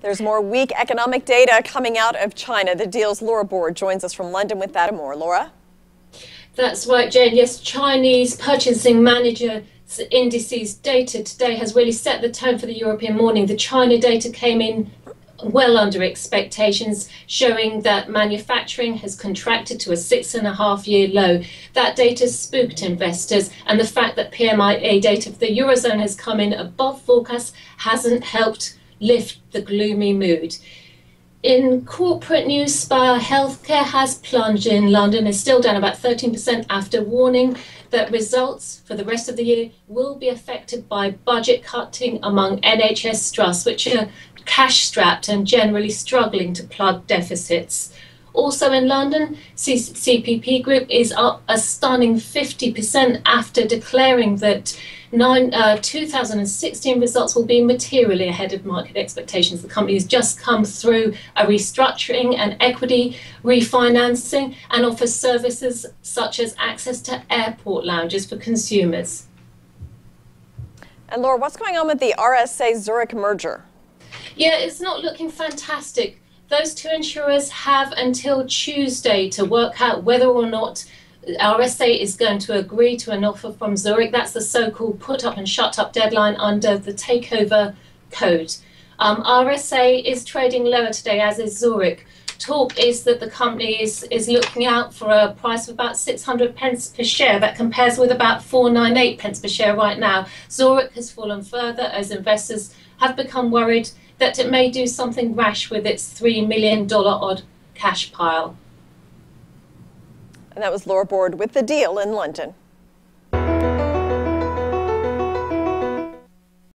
There's more weak economic data coming out of China. The deal's Laura Board joins us from London with that and more. Laura? That's right, Jane. Yes, Chinese purchasing manager indices data today has really set the tone for the European morning. The China data came in well under expectations, showing that manufacturing has contracted to a six and a half year low. That data spooked investors, and the fact that PMI data for the Eurozone has come in above forecast hasn't helped lift the gloomy mood. In corporate news, Spire Healthcare has plunged in London, is still down about 13% after warning that results for the rest of the year will be affected by budget cutting among NHS trusts, which are cash strapped and generally struggling to plug deficits. Also in London, C- CPP Group is up a stunning 50% after declaring that nine, uh, 2016 results will be materially ahead of market expectations. The company has just come through a restructuring and equity refinancing and offers services such as access to airport lounges for consumers. And Laura, what's going on with the RSA Zurich merger? Yeah, it's not looking fantastic. Those two insurers have until Tuesday to work out whether or not RSA is going to agree to an offer from Zurich. That's the so called put up and shut up deadline under the takeover code. Um, RSA is trading lower today, as is Zurich. Talk is that the company is, is looking out for a price of about 600 pence per share. That compares with about 498 pence per share right now. Zurich has fallen further as investors have become worried that it may do something rash with its $3 million odd cash pile. And that was Laura Board with the deal in London.